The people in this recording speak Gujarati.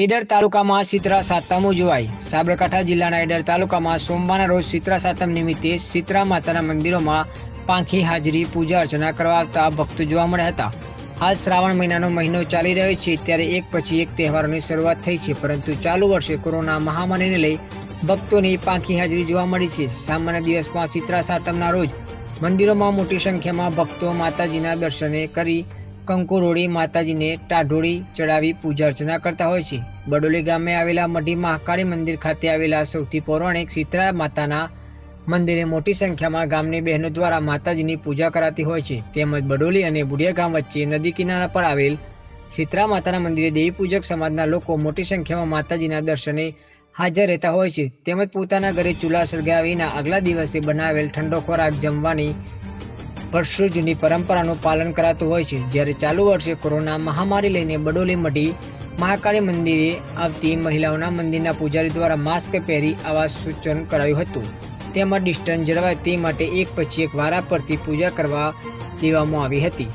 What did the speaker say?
ઈડર તાલુકામાં સિત્રા સાતમ ઉજવાઈ સાબરકાંઠા જિલ્લાના ઈડર તાલુકામાં સોમવારના રોજ સિત્રા સાતમ નિમિત્તે સિત્રા માતાના મંદિરોમાં પાંખી હાજરી, પૂજા અર્ચના કરવા આવતા ભક્તો જોવા મળ્યા હતા. હાલ શ્રાવણ મહિનાનો મહિનો ચાલી રહ્યો છે, ત્યારે એક પછી એક તહેવારોની શરૂઆત થઈ છે, પરંતુ ચાલુ વર્ષે કોરોના મહામારીને લઈ ભક્તોની પાંખી હાજરી જોવા મળી છે. સામાન્ય દિવસમાં સિત્રા સાતમના રોજ મંદિરોમાં મોટી સંખ્યામાં ભક્તો માતાજીના દર્શને કરી કંકુ રોડી માતાજીને ટાઢોળી ચડાવી પૂજા અર્ચના કરતા હોય છે. બડોલી ગામે આવેલા મઢી મહાકાળી મંદિર ખાતે આવેલા સૌથી પૌરાણિક શીતળા માતાના મંદિરે મોટી સંખ્યામાં ગામની બહેનો દ્વારા માતાજીની પૂજા કરાતી હોય છે. તેમજ બડોલી અને બુડિયા ગામ વચ્ચે નદી કિનારા પર આવેલ શીતળા માતાના મંદિરે દેવી પૂજક સમાજના લોકો મોટી સંખ્યામાં માતાજીના દર્શને હાજર રહેતા હોય છે. તેમજ પોતાના ઘરે ચૂલા સળગાવીના આગલા દિવસે બનાવેલ ઠંડો ખોરાક જમવાની વર્ષો જૂની પરંપરાનું પાલન કરાતું હોય છે. જ્યારે ચાલુ વર્ષે કોરોના મહામારી લઈને બડોલી મઢી મહાકાળી મંદિરે આવતી મહિલાઓના મંદિરના પૂજારી દ્વારા માસ્ક પહેરી આવા સૂચન કરાયું હતું. તેમજ ડિસ્ટન્સ જળવાય તે માટે એક પછી એક વારા પરથી પૂજા કરવા દેવામાં આવી હતી.